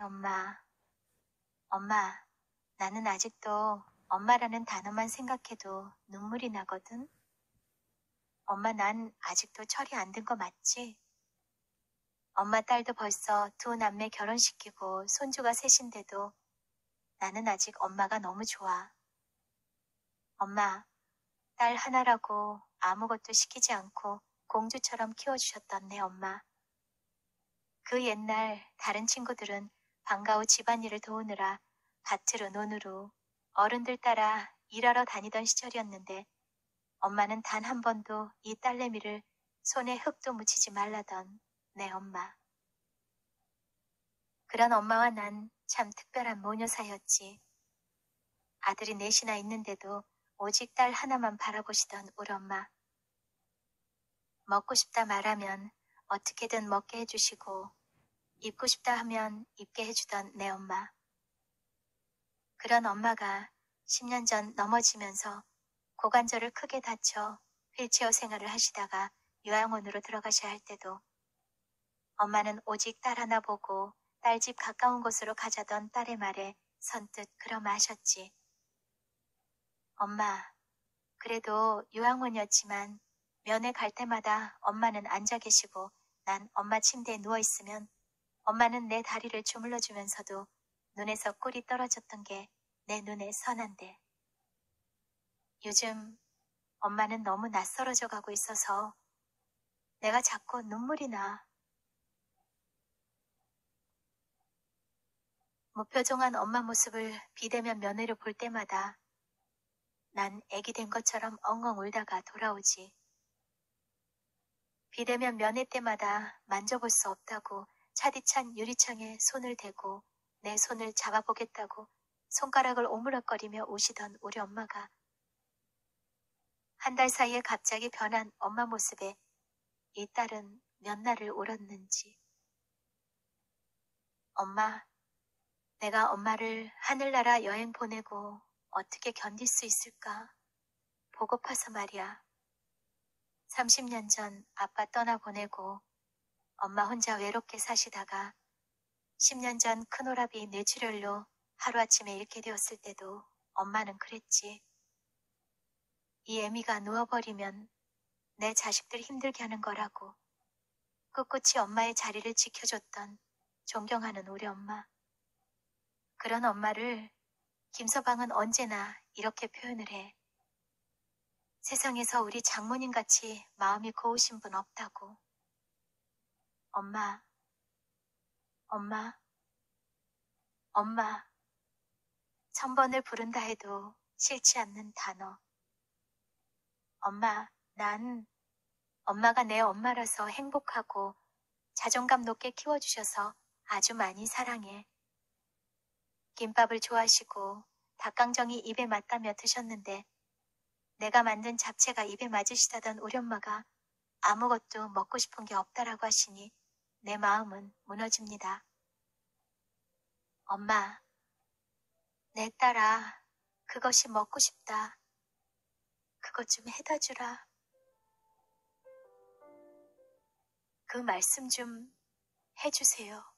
엄마, 엄마, 나는 아직도 엄마라는 단어만 생각해도 눈물이 나거든. 엄마, 난 아직도 철이 안 든 거 맞지? 엄마 딸도 벌써 두 남매 결혼시키고 손주가 셋인데도 나는 아직 엄마가 너무 좋아. 엄마, 딸 하나라고 아무것도 시키지 않고 공주처럼 키워주셨던 내 엄마. 그 옛날 다른 친구들은 방과 후 집안일을 도우느라 밭으로 논으로 어른들 따라 일하러 다니던 시절이었는데 엄마는 단 한 번도 이 딸내미를 손에 흙도 묻히지 말라던 내 엄마. 그런 엄마와 난 참 특별한 모녀 사이였지. 아들이 넷이나 있는데도 오직 딸 하나만 바라보시던 우리 엄마. 먹고 싶다 말하면 어떻게든 먹게 해주시고 입고 싶다 하면 입게 해주던 내 엄마. 그런 엄마가 10년 전 넘어지면서 고관절을 크게 다쳐 휠체어 생활을 하시다가 요양원으로 들어가셔야 할 때도 엄마는 오직 딸 하나 보고 딸 집 가까운 곳으로 가자던 딸의 말에 선뜻 그러마셨지. 엄마, 그래도 요양원이었지만 면회 갈 때마다 엄마는 앉아 계시고 난 엄마 침대에 누워 있으면 엄마는 내 다리를 주물러 주면서도 눈에서 꿀이 떨어졌던 게 내 눈에 선한데. 요즘 엄마는 너무 낯설어져 가고 있어서 내가 자꾸 눈물이 나. 무표정한 엄마 모습을 비대면 면회로 볼 때마다 난 애기 된 것처럼 엉엉 울다가 돌아오지. 비대면 면회 때마다 만져볼 수 없다고 차디찬 유리창에 손을 대고 내 손을 잡아보겠다고 손가락을 오므락거리며 우시던 우리 엄마가 한 달 사이에 갑자기 변한 엄마 모습에 이 딸은 몇 날을 울었는지. 엄마, 내가 엄마를 하늘나라 여행 보내고 어떻게 견딜 수 있을까? 보고파서 말이야. 30년 전 아빠 떠나보내고 엄마 혼자 외롭게 사시다가 10년 전 큰오라비 뇌출혈로 하루아침에 잃게 되었을 때도 엄마는 그랬지. 이 애미가 누워버리면 내 자식들 힘들게 하는 거라고 꿋꿋이 엄마의 자리를 지켜줬던 존경하는 우리 엄마. 그런 엄마를 김서방은 언제나 이렇게 표현을 해. 세상에서 우리 장모님 같이 마음이 고우신 분 없다고. 엄마, 엄마, 엄마. 천 번을 부른다 해도 싫지 않는 단어. 엄마, 난 엄마가 내 엄마라서 행복하고 자존감 높게 키워주셔서 아주 많이 사랑해. 김밥을 좋아하시고 닭강정이 입에 맞다며 드셨는데 내가 만든 잡채가 입에 맞으시다던 우리 엄마가 아무것도 먹고 싶은 게 없다라고 하시니 내 마음은 무너집니다. 엄마, 내 딸아, 그것이 먹고 싶다. 그것 좀 해다 주라. 그 말씀 좀 해주세요.